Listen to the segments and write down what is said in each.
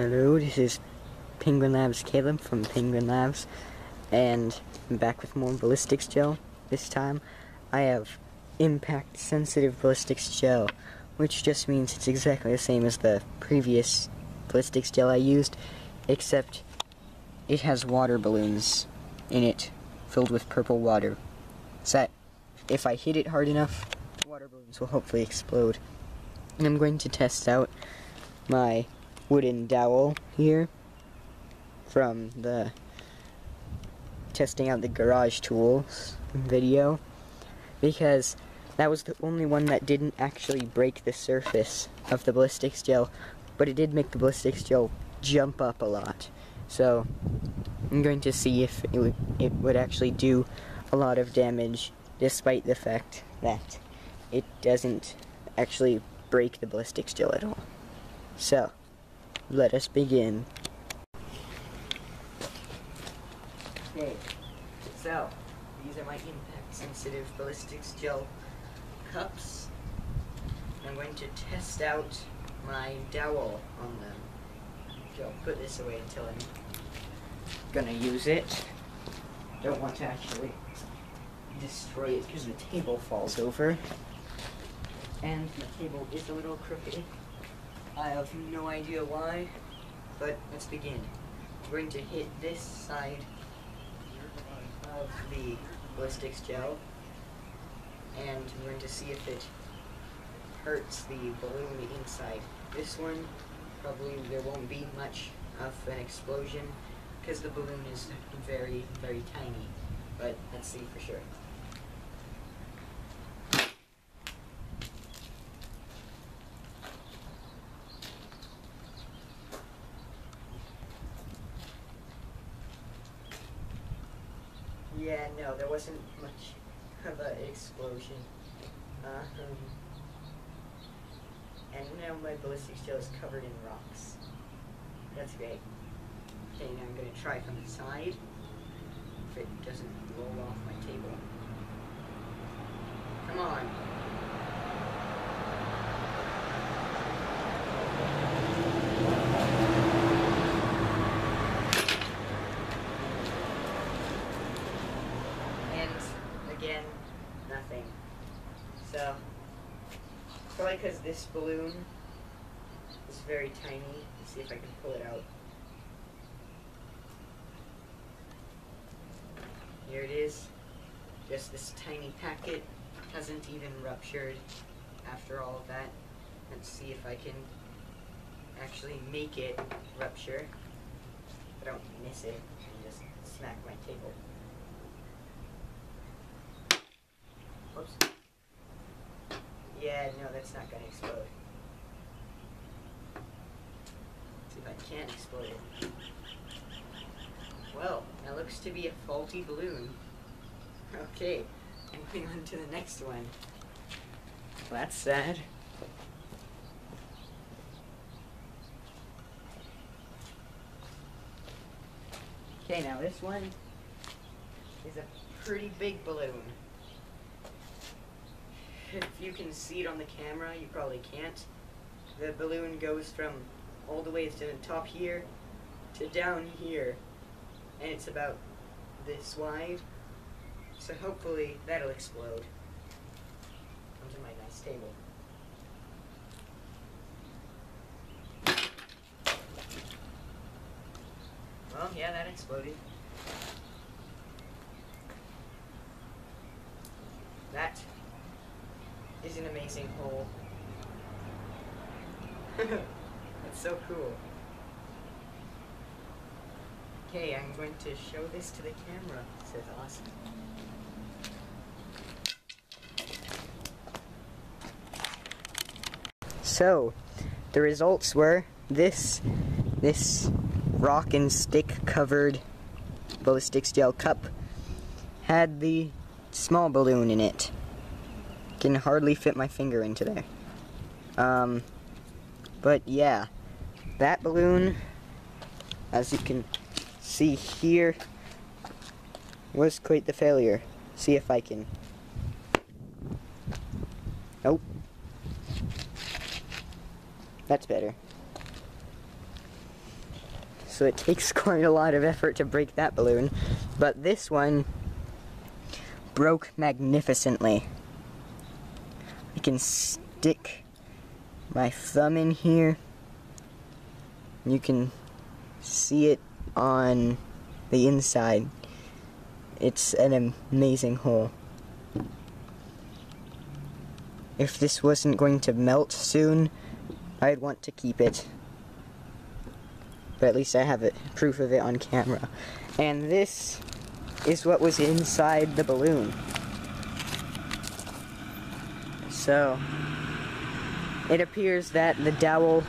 Hello, this is Penguin Labs Caleb from Penguin Labs, and I'm back with more ballistics gel. This time, I have impact sensitive ballistics gel, which just means it's exactly the same as the previous ballistics gel I used, except it has water balloons in it filled with purple water. So that if I hit it hard enough, the water balloons will hopefully explode. And I'm going to test out my wooden dowel here from the testing out the garage tools video because that was the only one that didn't actually break the surface of the ballistics gel but it did make the ballistics gel jump up a lot. So I'm going to see if it would, it would actually do a lot of damage despite the fact that it doesn't actually break the ballistics gel at all. So let us begin. Okay, so these are my impact sensitive ballistics gel cups. I'm going to test out my dowel on them. So I'll put this away until I'm gonna use it. Don't want to actually destroy it because the table falls over. And the table is a little crooked. I have no idea why, but let's begin. I'm going to hit this side of the ballistics gel, and I'm going to see if it hurts the balloon inside. This one, probably there won't be much of an explosion, because the balloon is very, very tiny, but let's see for sure. Yeah, no, there wasn't much of an explosion. Uh, um, and now my ballistic gel is covered in rocks. That's great. Okay, now I'm gonna try from the side. If it doesn't roll off my table. Come on. And again, nothing. So, probably because this balloon is very tiny. Let's see if I can pull it out. Here it is. Just this tiny packet. Hasn't even ruptured after all of that. Let's see if I can actually make it rupture. I don't miss it and just smack my table. Whoops. Yeah, no, that's not gonna explode. see if I can't explode it. Well, that looks to be a faulty balloon. Okay, moving on to the next one. Well, that's sad. Okay, now this one is a pretty big balloon. If you can see it on the camera, you probably can't. The balloon goes from all the way to the top here to down here. And it's about this wide. So hopefully that'll explode onto my nice table. Well, yeah, that exploded. That an amazing hole. That's so cool. Okay, I'm going to show this to the camera. says Austin. So, the results were this this rock and stick covered ballistic gel cup had the small balloon in it. Can hardly fit my finger into there. Um, but yeah, that balloon, as you can see here, was quite the failure. See if I can. Nope. That's better. so it takes quite a lot of effort to break that balloon. But this one broke magnificently. I can stick my thumb in here. You can see it on the inside. It's an amazing hole. If this wasn't going to melt soon, I'd want to keep it. But at least I have it, proof of it on camera. And this is what was inside the balloon. So, it appears that the dowel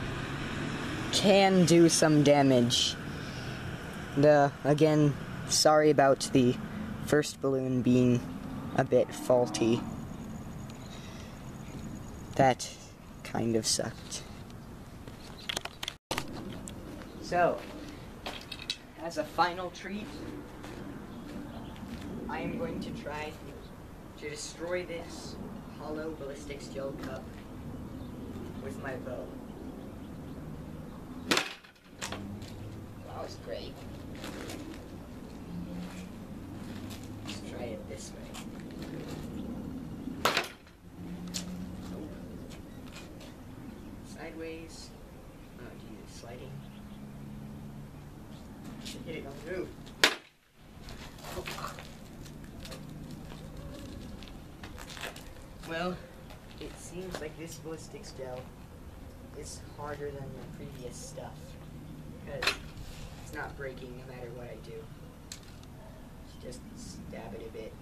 can do some damage. The, again, sorry about the first balloon being a bit faulty. That kind of sucked. So, as a final treat, I am going to try to destroy this hollow ballistics gel cup with my bow. That was great. Let's try it this way. Sideways. Oh, geez, sliding. Hit it on the move. Well, it seems like this ballistics gel is harder than the previous stuff. Because it's not breaking no matter what I do. Just stab it a bit.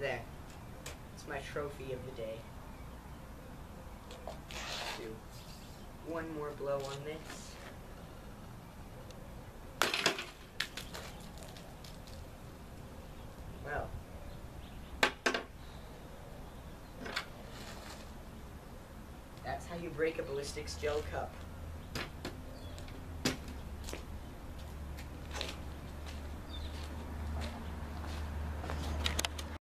There. It's my trophy of the day. Do one more blow on this. Well. That's how you break a ballistics gel cup.